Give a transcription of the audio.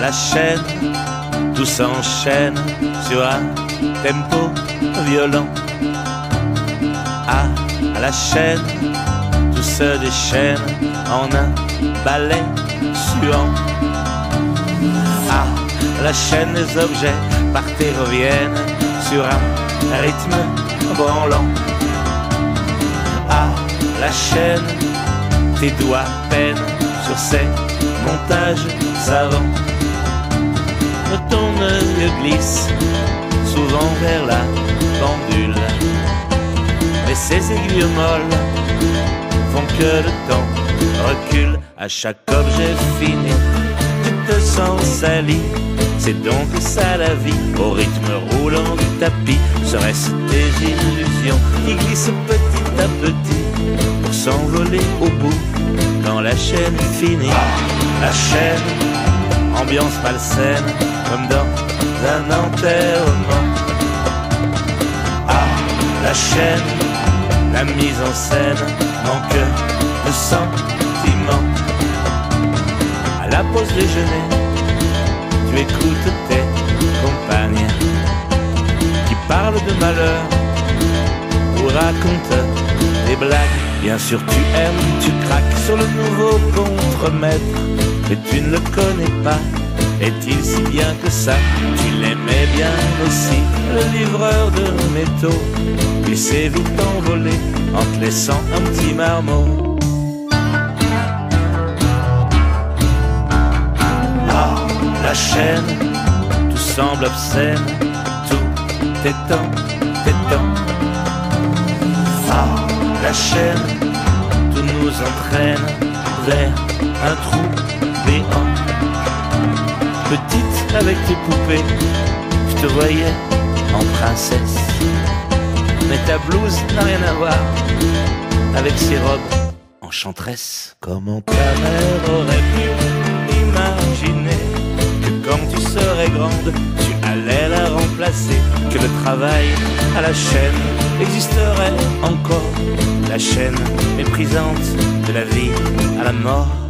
la chaîne, tout s'enchaîne sur un tempo violent. À la chaîne, tout se déchaîne en un ballet suant. À la chaîne, des objets partent et reviennent sur un rythme branlant. À la chaîne, tes doigts peinent sur ces montages savants. Ton œil glisse souvent vers la pendule. Mais ces aiguilles molles font que le temps recule à chaque objet fini. Tu te sens sali, c'est donc ça la vie. Au rythme roulant du tapis, serait-ce tes illusions qui glissent petit à petit pour s'envoler au bout quand la chaîne finit. La chaîne, ambiance malsaine, comme dans un enterrement. Ah, la chaîne, la mise en scène manque de sentiment. À la pause déjeuner, tu écoutes tes compagnes qui parlent de malheur ou racontent des blagues. Bien sûr, tu aimes, tu craques sur le nouveau contremaître, mais tu ne le connais pas. Est-il si bien que ça? Tu l'aimais bien aussi, le livreur de métaux. Il s'est vite envolé en te laissant un petit marmot. Ah, la chaîne, tout semble obscène, tout est temps, temps. Ah, la chaîne, tout nous entraîne vers un trou. Petite avec tes poupées, je te voyais en princesse. Mais ta blouse n'a rien à voir avec ces robes enchanteresses. Comment ta mère aurait pu imaginer que quand tu serais grande, tu allais la remplacer, que le travail à la chaîne existerait encore, la chaîne méprisante de la vie à la mort.